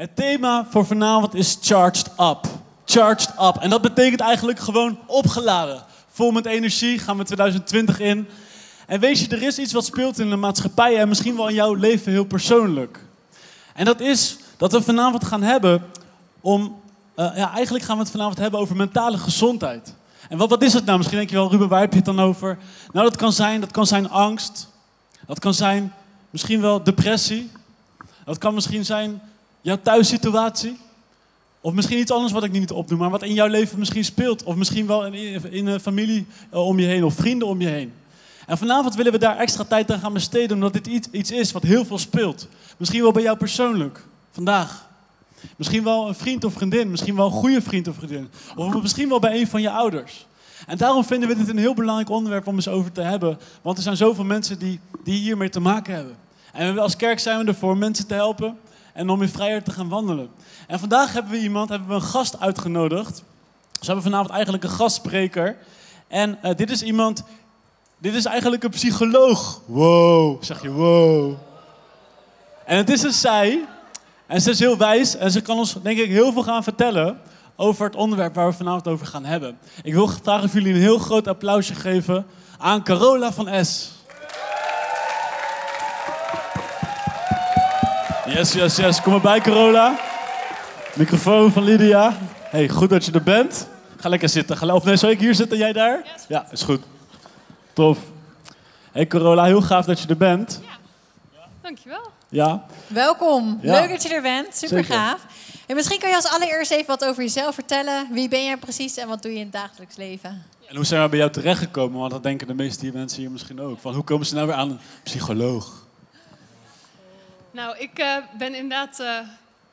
Het thema voor vanavond is Charged Up. Charged Up. En dat betekent eigenlijk gewoon opgeladen. Vol met energie gaan we 2020 in. En weet je, er is iets wat speelt in de maatschappij en misschien wel in jouw leven heel persoonlijk. En dat is dat we vanavond gaan hebben om. eh, ja, eigenlijk gaan we het vanavond hebben over mentale gezondheid. En wat, wat is het nou? Misschien denk je wel, Ruben, waar heb je het dan over? Nou, dat kan zijn, dat kan zijn angst. Dat kan zijn misschien wel depressie. Dat kan misschien zijn jouw thuissituatie. Of misschien iets anders wat ik niet opnoem, maar wat in jouw leven misschien speelt. Of misschien wel in, in een familie eh, om je heen of vrienden om je heen. En vanavond willen we daar extra tijd aan gaan besteden, omdat dit iets, iets is wat heel veel speelt. Misschien wel bij jou persoonlijk, vandaag. Misschien wel een vriend of vriendin, misschien wel een goede vriend of vriendin. Of misschien wel bij een van je ouders. En daarom vinden we dit een heel belangrijk onderwerp om eens over te hebben. Want er zijn zoveel mensen die, die hiermee te maken hebben. En als kerk zijn we ervoor mensen te helpen en om in vrijheid te gaan wandelen. En vandaag hebben we iemand, hebben we een gast uitgenodigd. Dus we hebben vanavond eigenlijk een gastspreker. En eh, dit is iemand, dit is eigenlijk een psycholoog. Wow, zeg je wow. En het is een zij. En ze is heel wijs en ze kan ons denk ik heel veel gaan vertellen over het onderwerp waar we vanavond over gaan hebben. Ik wil graag of jullie een heel groot applausje geven aan Carola van S. Yes, yes, yes. Kom erbij, Carola. Microfoon van Lydia. Hey, goed dat je er bent. Ga lekker zitten. Ga, of nee, zal ik hier zitten, jij daar? Ja, is goed. Tof. Hey Carola, heel gaaf dat je er bent. Dankjewel. Ja. Welkom. Ja. Leuk dat je er bent. Super Zeker. gaaf. En misschien kan je als allereerst even wat over jezelf vertellen. Wie ben jij precies en wat doe je in het dagelijks leven? En hoe zijn we bij jou terechtgekomen? Want dat denken de meeste mensen hier misschien ook. Van, hoe komen ze nou weer aan een psycholoog? Nou, ik eh, ben inderdaad eh,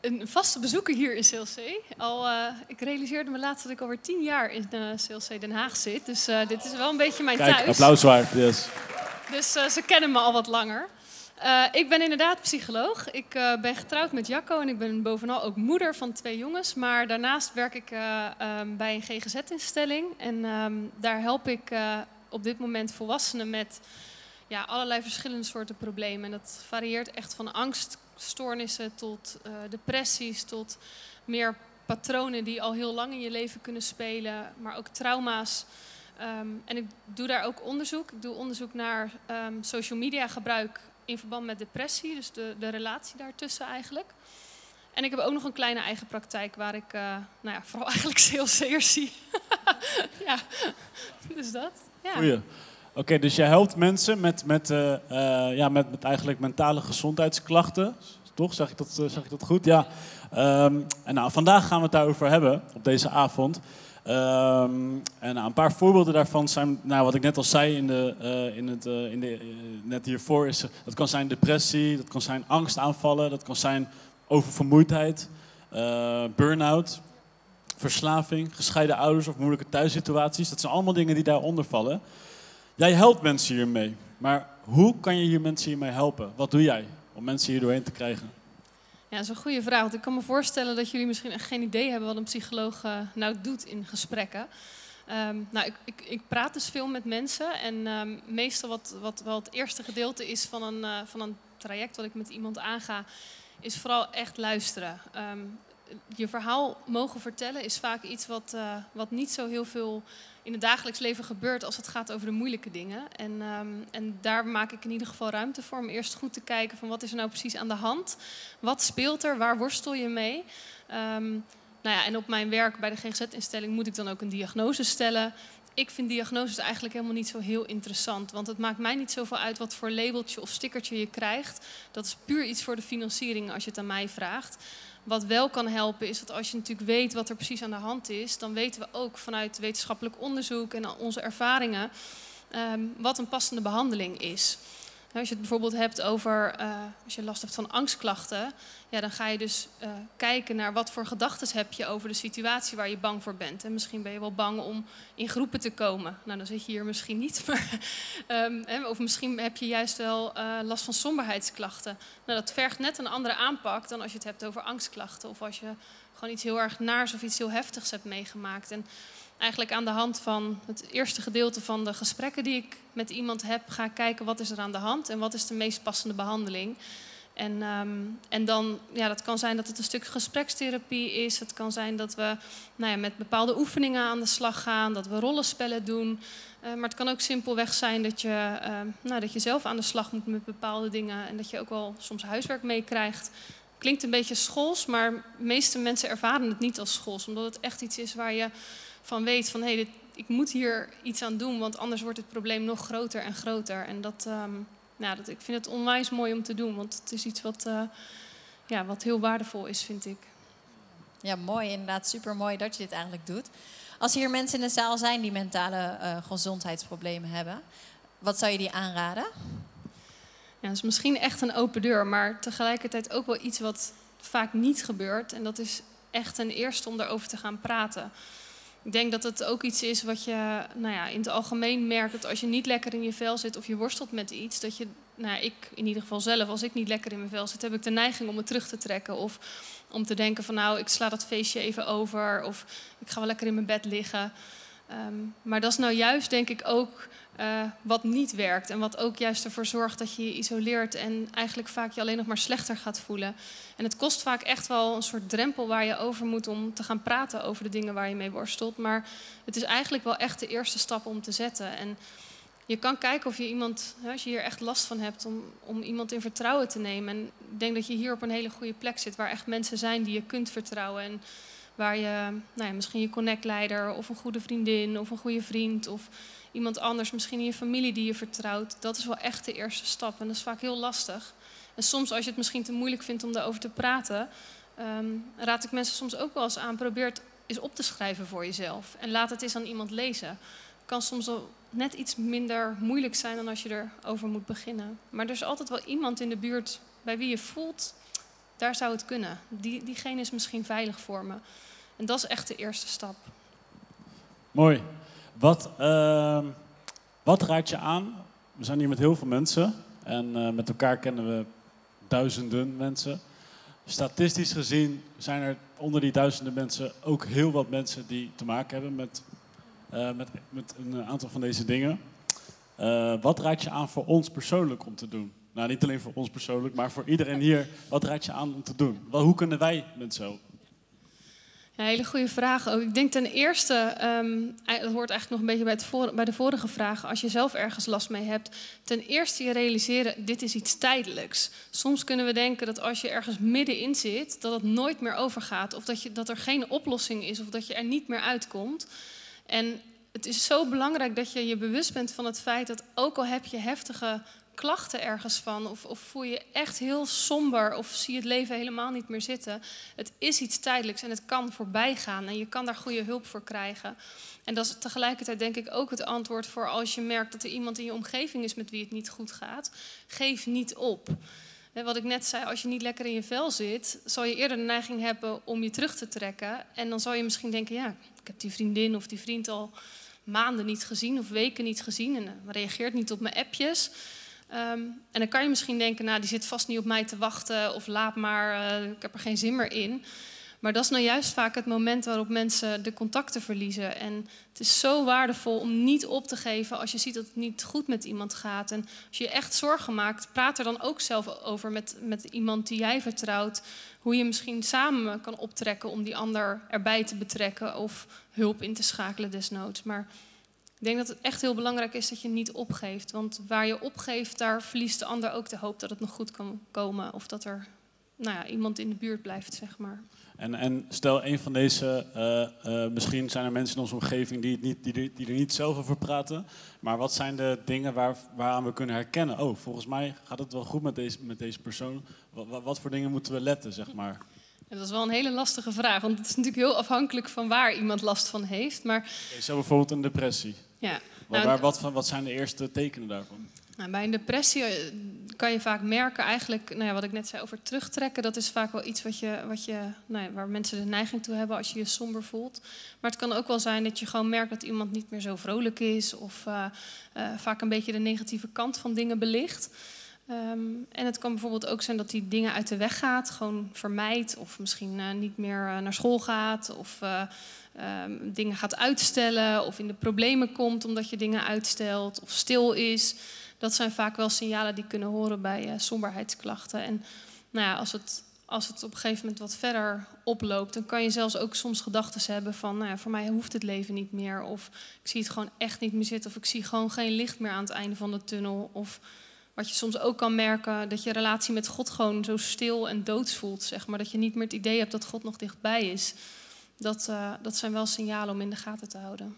een vaste bezoeker hier in CLC. Al, eh, ik realiseerde me laatst dat ik alweer tien jaar in CLC Den Haag zit. Dus dit is wel een beetje mijn Kijk, thuis. applaus waard. Yes. Dus ze kennen me al wat langer. Ik ben inderdaad psycholoog. Ik ben getrouwd met Jacco en ik ben bovenal ook moeder van twee jongens. Maar daarnaast werk ik eh, ehm, bij een GGZ-instelling. En ehm, daar help ik op dit moment volwassenen met ja, allerlei verschillende soorten problemen. En dat varieert echt van angststoornissen tot eh, depressies, tot meer patronen die al heel lang in je leven kunnen spelen, maar ook trauma's. Ehm, en ik doe daar ook onderzoek. Ik doe onderzoek naar ehm, social media gebruik in verband met depressie, dus de, de relatie daartussen eigenlijk. En ik heb ook nog een kleine eigen praktijk waar ik eh, nou ja, vooral eigenlijk CLC'ers zie. ja, dus dat. Ja. Goeie. Oké, dus jij helpt mensen met, met, eh, eh, ja, met, met eigenlijk mentale gezondheidsklachten. Toch? Zeg ik dat, eh, zeg ik dat goed? Ja. Ehm, en nou, vandaag gaan we het daarover hebben, op deze avond. Ehm, en nou, een paar voorbeelden daarvan zijn, nou, wat ik net al zei in de, in het, in de, net hiervoor, is, dat kan zijn depressie, dat kan zijn angstaanvallen, dat kan zijn oververmoeidheid, burn-out, verslaving, gescheiden ouders of moeilijke thuissituaties. Dat zijn allemaal dingen die daaronder vallen. Jij helpt mensen hiermee, maar hoe kan je hier mensen hiermee helpen? Wat doe jij om mensen hier doorheen te krijgen? Ja, dat is een goede vraag. Want ik kan me voorstellen dat jullie misschien echt geen idee hebben wat een psycholoog eh, nou doet in gesprekken. Ehm, nou, ik, ik, ik praat dus veel met mensen. En ehm, meestal wat, wat wel het eerste gedeelte is van een, eh, van een traject wat ik met iemand aanga, is vooral echt luisteren. Ehm, je verhaal mogen vertellen is vaak iets wat, eh, wat niet zo heel veel in het dagelijks leven gebeurt als het gaat over de moeilijke dingen. En, ehm, en daar maak ik in ieder geval ruimte voor om eerst goed te kijken van wat is er nou precies aan de hand? Wat speelt er? Waar worstel je mee? Ehm, nou ja, en op mijn werk bij de GGZ-instelling moet ik dan ook een diagnose stellen. Ik vind diagnoses eigenlijk helemaal niet zo heel interessant. Want het maakt mij niet zoveel uit wat voor labeltje of stickertje je krijgt. Dat is puur iets voor de financiering als je het aan mij vraagt. Wat wel kan helpen is dat als je natuurlijk weet wat er precies aan de hand is, dan weten we ook vanuit wetenschappelijk onderzoek en onze ervaringen ehm, wat een passende behandeling is. Nou, Als je het bijvoorbeeld hebt over, eh, als je last hebt van angstklachten, ja, dan ga je dus eh, kijken naar wat voor gedachten heb je over de situatie waar je bang voor bent. En misschien ben je wel bang om in groepen te komen. Nou, dan zit je hier misschien niet, maar, ehm, of misschien heb je juist wel eh, last van somberheidsklachten. Nou, dat vergt net een andere aanpak dan als je het hebt over angstklachten of als je gewoon iets heel erg naars of iets heel heftigs hebt meegemaakt. En eigenlijk aan de hand van het eerste gedeelte van de gesprekken die ik met iemand heb, ga ik kijken wat is er aan de hand en wat is de meest passende behandeling. En, ehm, en dan, ja, dat kan zijn dat het een stuk gesprekstherapie is. Het kan zijn dat we nou ja, met bepaalde oefeningen aan de slag gaan, dat we rollenspellen doen. Eh, maar het kan ook simpelweg zijn dat je, ehm, nou, dat je zelf aan de slag moet met bepaalde dingen en dat je ook wel soms huiswerk meekrijgt. Klinkt een beetje schools, maar de meeste mensen ervaren het niet als schools, omdat het echt iets is waar je van weet van hé, hey, ik moet hier iets aan doen, want anders wordt het probleem nog groter en groter. En dat, ehm, nou, dat, ik vind het onwijs mooi om te doen, want het is iets wat, uh, ja, wat heel waardevol is, vind ik. Ja, mooi. Inderdaad, super mooi dat je dit eigenlijk doet. Als hier mensen in de zaal zijn die mentale uh, gezondheidsproblemen hebben, wat zou je die aanraden? Ja, dat is misschien echt een open deur, maar tegelijkertijd ook wel iets wat vaak niet gebeurt. En dat is echt een eerste om daarover te gaan praten. Ik denk dat het ook iets is wat je nou ja, in het algemeen merkt. Dat als je niet lekker in je vel zit of je worstelt met iets, dat je, nou ik in ieder geval zelf, als ik niet lekker in mijn vel zit, heb ik de neiging om me terug te trekken. Of om te denken van nou, ik sla dat feestje even over. Of ik ga wel lekker in mijn bed liggen. Um, maar dat is nou juist, denk ik, ook uh, wat niet werkt. En wat ook juist ervoor zorgt dat je je isoleert en eigenlijk vaak je alleen nog maar slechter gaat voelen. En het kost vaak echt wel een soort drempel waar je over moet om te gaan praten over de dingen waar je mee worstelt. Maar het is eigenlijk wel echt de eerste stap om te zetten. En je kan kijken of je iemand, als je hier echt last van hebt, om, om iemand in vertrouwen te nemen. En ik denk dat je hier op een hele goede plek zit, waar echt mensen zijn die je kunt vertrouwen. En waar je nou ja, misschien je connectleider of een goede vriendin of een goede vriend of iemand anders, misschien in je familie die je vertrouwt. Dat is wel echt de eerste stap en dat is vaak heel lastig. En soms als je het misschien te moeilijk vindt om daarover te praten, um, raad ik mensen soms ook wel eens aan, probeer het eens op te schrijven voor jezelf en laat het eens aan iemand lezen. Kan soms wel net iets minder moeilijk zijn dan als je erover moet beginnen. Maar er is altijd wel iemand in de buurt bij wie je voelt, daar zou het kunnen. Die, diegene is misschien veilig voor me. En dat is echt de eerste stap. Mooi. Wat, uh, wat raad je aan? We zijn hier met heel veel mensen en uh, met elkaar kennen we duizenden mensen. Statistisch gezien zijn er onder die duizenden mensen ook heel wat mensen die te maken hebben met, uh, met, met een aantal van deze dingen. Uh, wat raad je aan voor ons persoonlijk om te doen? Nou, niet alleen voor ons persoonlijk, maar voor iedereen hier. Wat raad je aan om te doen? Hoe kunnen wij mensen helpen? Ja, hele goede vraag ook. Ik denk ten eerste, um, dat hoort eigenlijk nog een beetje bij de vorige vraag, als je zelf ergens last mee hebt. Ten eerste je realiseren, dit is iets tijdelijks. Soms kunnen we denken dat als je ergens middenin zit, dat het nooit meer overgaat. Of dat, je, dat er geen oplossing is, of dat je er niet meer uitkomt. En het is zo belangrijk dat je je bewust bent van het feit dat ook al heb je heftige klachten ergens van, of, of, voel je echt heel somber, of zie je het leven helemaal niet meer zitten. Het is iets tijdelijks en het kan voorbij gaan en je kan daar goede hulp voor krijgen. En dat is tegelijkertijd denk ik ook het antwoord voor als je merkt dat er iemand in je omgeving is met wie het niet goed gaat. Geef niet op. Wat ik net zei, als je niet lekker in je vel zit, zal je eerder de neiging hebben om je terug te trekken. En dan zal je misschien denken, ja, ik heb die vriendin of die vriend al maanden niet gezien of weken niet gezien en eh, reageert niet op mijn appjes. Um, en dan kan je misschien denken, nou, die zit vast niet op mij te wachten of laat maar, uh, ik heb er geen zin meer in. Maar dat is nou juist vaak het moment waarop mensen de contacten verliezen. En het is zo waardevol om niet op te geven als je ziet dat het niet goed met iemand gaat. En als je je echt zorgen maakt, praat er dan ook zelf over met, met iemand die jij vertrouwt. Hoe je misschien samen kan optrekken om die ander erbij te betrekken of hulp in te schakelen desnoods. Maar ik denk dat het echt heel belangrijk is dat je niet opgeeft. Want waar je opgeeft, daar verliest de ander ook de hoop dat het nog goed kan komen. Of dat er nou ja, iemand in de buurt blijft, zeg maar. En, en stel, een van deze, uh, uh, misschien zijn er mensen in onze omgeving die, het niet, die, die, er niet zelf over praten. Maar wat zijn de dingen waar, waaraan we kunnen herkennen? Oh, volgens mij gaat het wel goed met deze, met deze persoon. Wat, wat voor dingen moeten we letten, zeg maar? dat is wel een hele lastige vraag, want het is natuurlijk heel afhankelijk van waar iemand last van heeft. Maar... Zo bijvoorbeeld een depressie. Ja. Nou, wat, wat zijn de eerste tekenen daarvan? Nou, bij een depressie eh, kan je vaak merken, eigenlijk, nou ja, wat ik net zei over terugtrekken, dat is vaak wel iets wat je, wat je, nou ja, waar mensen de neiging toe hebben als je je somber voelt. Maar het kan ook wel zijn dat je gewoon merkt dat iemand niet meer zo vrolijk is, of uh, uh, vaak een beetje de negatieve kant van dingen belicht. Um, en het kan bijvoorbeeld ook zijn dat die dingen uit de weg gaat, gewoon vermijdt, of misschien uh, niet meer naar school gaat, of um, dingen gaat uitstellen, of in de problemen komt omdat je dingen uitstelt, of stil is. Dat zijn vaak wel signalen die kunnen horen bij somberheidsklachten. En nou ja, als het, als het op een gegeven moment wat verder oploopt, dan kan je zelfs ook soms gedachten hebben van, nou ja, voor mij hoeft het leven niet meer. Of ik zie het gewoon echt niet meer zitten. Of ik zie gewoon geen licht meer aan het einde van de tunnel. Of wat je soms ook kan merken, dat je relatie met God gewoon zo stil en doods voelt. Zeg maar. Dat je niet meer het idee hebt dat God nog dichtbij is. Dat, uh, dat zijn wel signalen om in de gaten te houden.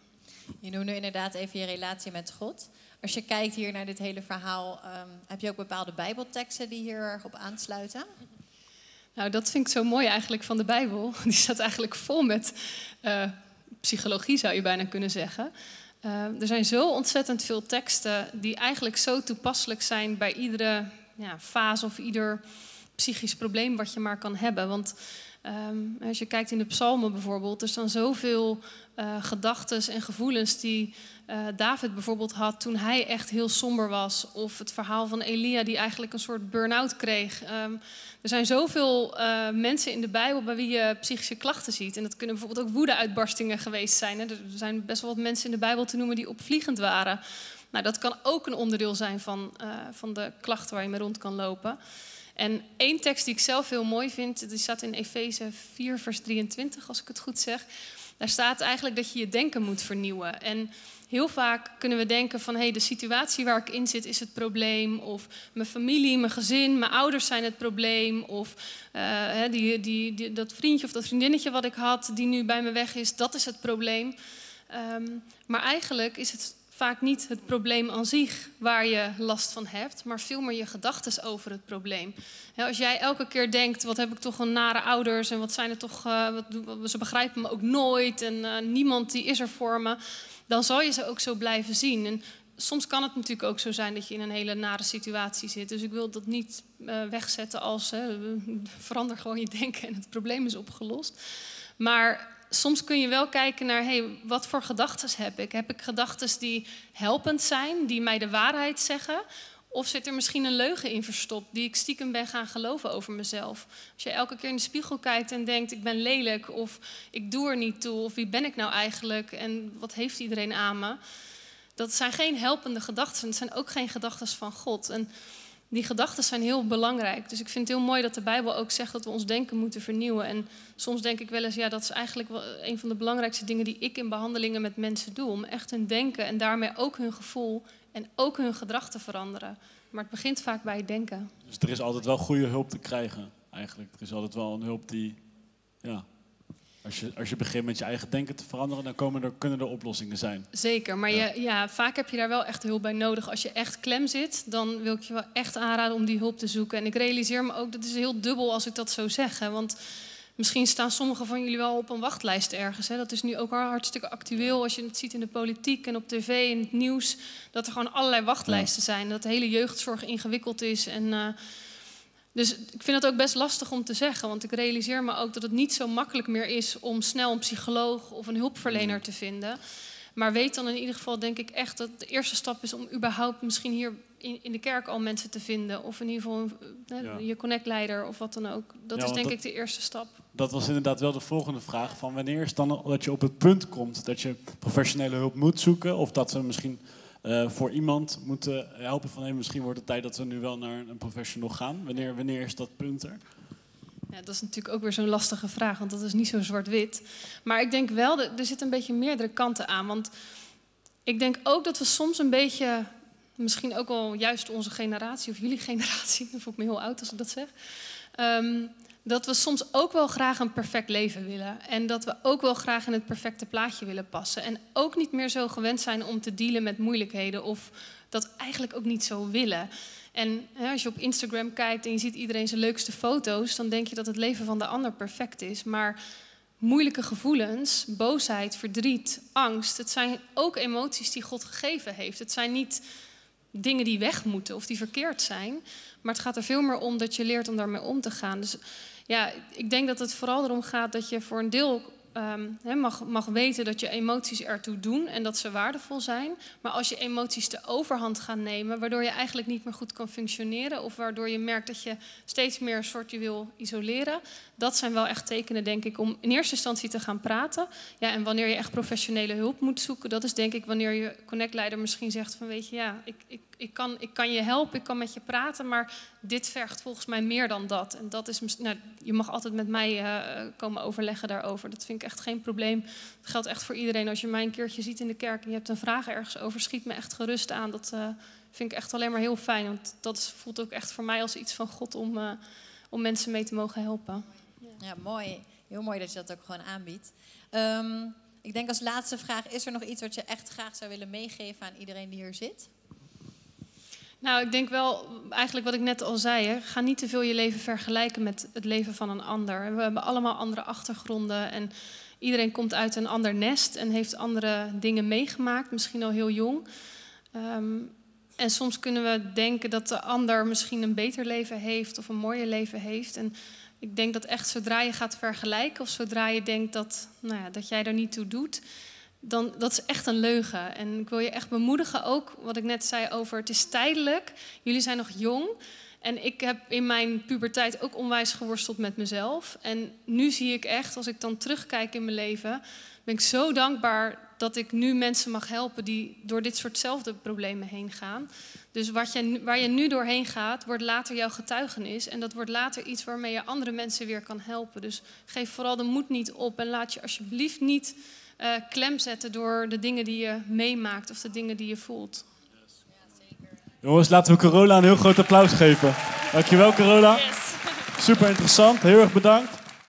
Je noemde inderdaad even je relatie met God. Als je kijkt hier naar dit hele verhaal, um, heb je ook bepaalde Bijbelteksten die hier erg op aansluiten? Nou, dat vind ik zo mooi eigenlijk van de Bijbel. Die staat eigenlijk vol met uh, psychologie, zou je bijna kunnen zeggen. Uh, er zijn zo ontzettend veel teksten die eigenlijk zo toepasselijk zijn bij iedere ja, fase of ieder psychisch probleem wat je maar kan hebben. Want um, als je kijkt in de psalmen bijvoorbeeld, er staan zoveel uh, gedachten en gevoelens die uh, David bijvoorbeeld had toen hij echt heel somber was. Of het verhaal van Elia die eigenlijk een soort burn-out kreeg. Um, er zijn zoveel uh, mensen in de Bijbel bij wie je psychische klachten ziet. En dat kunnen bijvoorbeeld ook woedeuitbarstingen geweest zijn. Hè. Er zijn best wel wat mensen in de Bijbel te noemen die opvliegend waren. Nou, dat kan ook een onderdeel zijn van, van de klachten waar je mee rond kan lopen. En één tekst die ik zelf heel mooi vind, die staat in Efeze 4, vers 23, als ik het goed zeg. Daar staat eigenlijk dat je je denken moet vernieuwen. En heel vaak kunnen we denken van hé, hey, de situatie waar ik in zit is het probleem. Of mijn familie, mijn gezin, mijn ouders zijn het probleem. Of uh, die, die, dat vriendje of dat vriendinnetje wat ik had, die nu bij me weg is, dat is het probleem. Um, maar eigenlijk is het vaak niet het probleem aan zich waar je last van hebt, maar veel meer je gedachten over het probleem. als jij elke keer denkt, wat heb ik toch een nare ouders en wat zijn er toch, uh, wat, ze begrijpen me ook nooit en uh, niemand die is er voor me, dan zal je ze ook zo blijven zien. En soms kan het natuurlijk ook zo zijn dat je in een hele nare situatie zit. Dus ik wil dat niet uh, wegzetten als verander gewoon je denken en het probleem is opgelost. Maar soms kun je wel kijken naar, hey, wat voor gedachten heb ik? Heb ik gedachten die helpend zijn, die mij de waarheid zeggen? Of zit er misschien een leugen in verstopt die ik stiekem ben gaan geloven over mezelf? Als je elke keer in de spiegel kijkt en denkt, ik ben lelijk, of ik doe er niet toe, of wie ben ik nou eigenlijk en wat heeft iedereen aan me? Dat zijn geen helpende gedachten, het zijn ook geen gedachten van God. En die gedachten zijn heel belangrijk. Dus ik vind het heel mooi dat de Bijbel ook zegt dat we ons denken moeten vernieuwen. En soms denk ik wel eens, ja, dat is eigenlijk wel een van de belangrijkste dingen die ik in behandelingen met mensen doe. Om echt hun denken en daarmee ook hun gevoel en ook hun gedrag te veranderen. Maar het begint vaak bij het denken. Dus er is altijd wel goede hulp te krijgen, eigenlijk. Er is altijd wel een hulp die, ja, als je, als je begint met je eigen denken te veranderen, dan komen er, kunnen er oplossingen zijn. Zeker, maar ja. Je, ja, vaak heb je daar wel echt hulp bij nodig. Als je echt klem zit, dan wil ik je wel echt aanraden om die hulp te zoeken. En ik realiseer me ook, dat is heel dubbel als ik dat zo zeg. Hè, want misschien staan sommigen van jullie wel op een wachtlijst ergens. Hè. Dat is nu ook hartstikke actueel als je het ziet in de politiek en op tv en het nieuws. Dat er gewoon allerlei wachtlijsten ja. zijn. Dat de hele jeugdzorg ingewikkeld is en... Uh, dus ik vind het ook best lastig om te zeggen, want ik realiseer me ook dat het niet zo makkelijk meer is om snel een psycholoog of een hulpverlener te vinden. Maar weet dan in ieder geval, denk ik echt, dat de eerste stap is om überhaupt misschien hier in, in de kerk al mensen te vinden. Of in ieder geval ja. je connectleider of wat dan ook. Dat ja, is denk dat, ik de eerste stap. Dat was inderdaad wel de volgende vraag. Van wanneer is dan dat je op het punt komt dat je professionele hulp moet zoeken? Of dat we misschien uh, voor iemand moeten helpen van hey, misschien wordt het tijd dat we nu wel naar een professional gaan. Wanneer, wanneer is dat punt er? Ja, dat is natuurlijk ook weer zo'n lastige vraag, want dat is niet zo zwart-wit. Maar ik denk wel, er zitten een beetje meerdere kanten aan. Want ik denk ook dat we soms een beetje, misschien ook wel juist onze generatie of jullie generatie, dan voel ik me heel oud als ik dat zeg. Um, dat we soms ook wel graag een perfect leven willen. En dat we ook wel graag in het perfecte plaatje willen passen. En ook niet meer zo gewend zijn om te dealen met moeilijkheden. Of dat eigenlijk ook niet zo willen. En als je op Instagram kijkt en je ziet iedereen zijn leukste foto's, dan denk je dat het leven van de ander perfect is. Maar moeilijke gevoelens, boosheid, verdriet, angst, het zijn ook emoties die God gegeven heeft. Het zijn niet dingen die weg moeten of die verkeerd zijn. Maar het gaat er veel meer om dat je leert om daarmee om te gaan. Dus ja, ik denk dat het vooral erom gaat dat je voor een deel he, mag, mag weten dat je emoties ertoe doen en dat ze waardevol zijn. Maar als je emoties de overhand gaan nemen, waardoor je eigenlijk niet meer goed kan functioneren, of waardoor je merkt dat je steeds meer een soort wil isoleren, dat zijn wel echt tekenen, denk ik, om in eerste instantie te gaan praten. Ja, en wanneer je echt professionele hulp moet zoeken, dat is denk ik wanneer je connectleider misschien zegt van weet je, ja, ik, ik, ik, kan, ik kan je helpen, ik kan met je praten, maar dit vergt volgens mij meer dan dat. En dat is, nou, je mag altijd met mij uh, komen overleggen daarover. Dat vind ik echt geen probleem. Dat geldt echt voor iedereen. Als je mij een keertje ziet in de kerk en je hebt een vraag ergens over, schiet me echt gerust aan. Dat uh, vind ik echt alleen maar heel fijn. Want dat voelt ook echt voor mij als iets van God om, uh, om mensen mee te mogen helpen. Ja. mooi. Heel mooi dat je dat ook gewoon aanbiedt. Um, ik denk als laatste vraag, is er nog iets wat je echt graag zou willen meegeven aan iedereen die hier zit? Nou, ik denk wel, eigenlijk wat ik net al zei, hè, ga niet te veel je leven vergelijken met het leven van een ander. We hebben allemaal andere achtergronden en iedereen komt uit een ander nest en heeft andere dingen meegemaakt, misschien al heel jong. Um, en soms kunnen we denken dat de ander misschien een beter leven heeft of een mooier leven heeft. En ik denk dat echt zodra je gaat vergelijken of zodra je denkt dat, nou ja, dat jij er niet toe doet, dan dat is echt een leugen. En ik wil je echt bemoedigen ook wat ik net zei over het is tijdelijk. Jullie zijn nog jong. En ik heb in mijn puberteit ook onwijs geworsteld met mezelf. En nu zie ik echt, als ik dan terugkijk in mijn leven, ben ik zo dankbaar dat ik nu mensen mag helpen die door dit soortzelfde problemen heen gaan. Dus wat je, waar je nu doorheen gaat, wordt later jouw getuigenis. En dat wordt later iets waarmee je andere mensen weer kan helpen. Dus geef vooral de moed niet op en laat je alsjeblieft niet uh, klem zetten door de dingen die je meemaakt of de dingen die je voelt. Jongens, laten we Carola een heel groot applaus geven. Dankjewel, Carola. Yes. Super interessant. Heel erg bedankt.